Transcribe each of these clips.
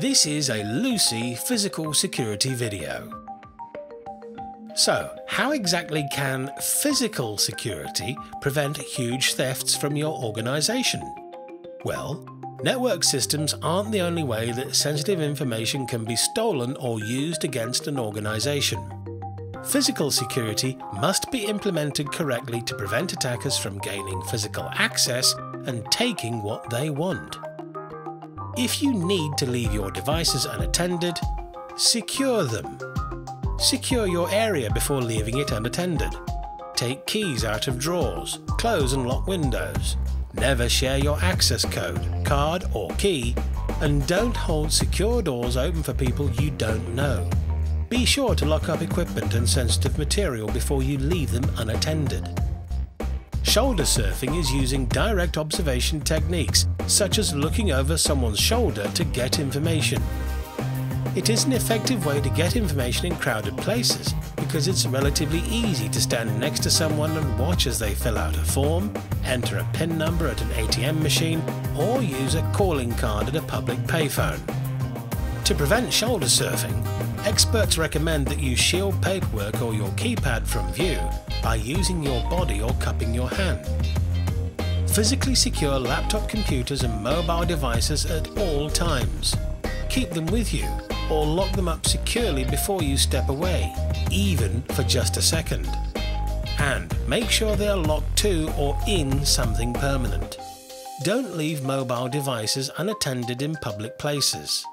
This is a Lucy physical security video. So, how exactly can physical security prevent huge thefts from your organisation? Well, network systems aren't the only way that sensitive information can be stolen or used against an organisation. Physical security must be implemented correctly to prevent attackers from gaining physical access and taking what they want. If you need to leave your devices unattended, secure them. Secure your area before leaving it unattended. Take keys out of drawers, close and lock windows. Never share your access code, card or key, and don't hold secure doors open for people you don't know. Be sure to lock up equipment and sensitive material before you leave them unattended. Shoulder surfing is using direct observation techniques, such as looking over someone's shoulder to get information. It is an effective way to get information in crowded places because it's relatively easy to stand next to someone and watch as they fill out a form, enter a PIN number at an ATM machine, or use a calling card at a public payphone. To prevent shoulder surfing, experts recommend that you shield paperwork or your keypad from view by using your body or cupping your hand. Physically secure laptop computers and mobile devices at all times. Keep them with you or lock them up securely before you step away, even for just a second. And make sure they are locked to or in something permanent. Don't leave mobile devices unattended in public places.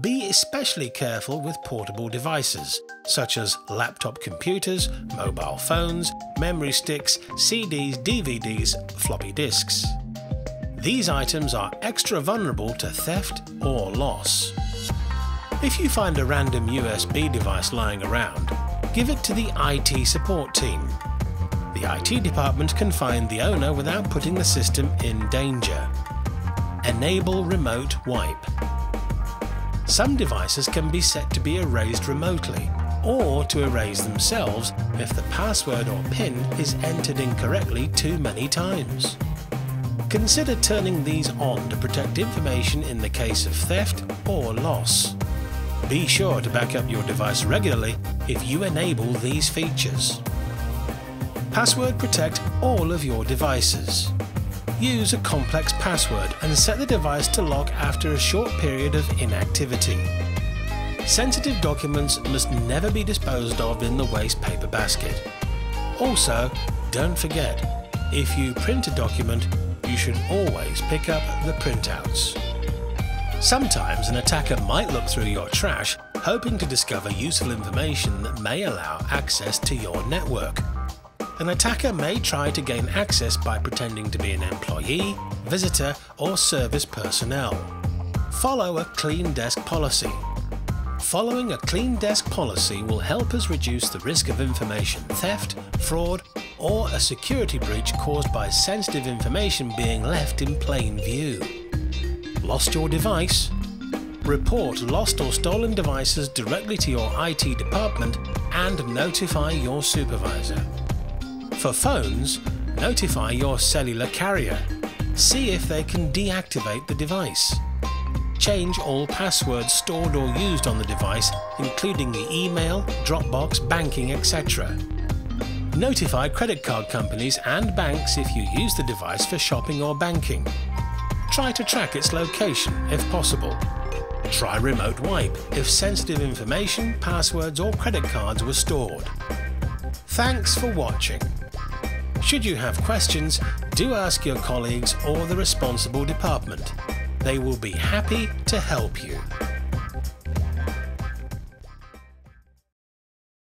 Be especially careful with portable devices, such as laptop computers, mobile phones, memory sticks, CDs, DVDs, floppy disks. These items are extra vulnerable to theft or loss. If you find a random USB device lying around, give it to the IT support team. The IT department can find the owner without putting the system in danger. Enable remote wipe. Some devices can be set to be erased remotely or to erase themselves if the password or PIN is entered incorrectly too many times. Consider turning these on to protect information in the case of theft or loss. Be sure to back up your device regularly if you enable these features. Password protect all of your devices. Use a complex password and set the device to lock after a short period of inactivity. Sensitive documents must never be disposed of in the waste paper basket. Also, don't forget, if you print a document, you should always pick up the printouts. Sometimes an attacker might look through your trash, hoping to discover useful information that may allow access to your network. An attacker may try to gain access by pretending to be an employee, visitor, or service personnel. Follow a clean desk policy. Following a clean desk policy will help us reduce the risk of information theft, fraud, or a security breach caused by sensitive information being left in plain view. Lost your device? Report lost or stolen devices directly to your IT department and notify your supervisor. For phones, notify your cellular carrier. See if they can deactivate the device. Change all passwords stored or used on the device, including the email, Dropbox, banking, etc. Notify credit card companies and banks if you use the device for shopping or banking. Try to track its location if possible. Try remote wipe if sensitive information, passwords or credit cards were stored. Thanks for watching. Should you have questions, do ask your colleagues or the responsible department. They will be happy to help you.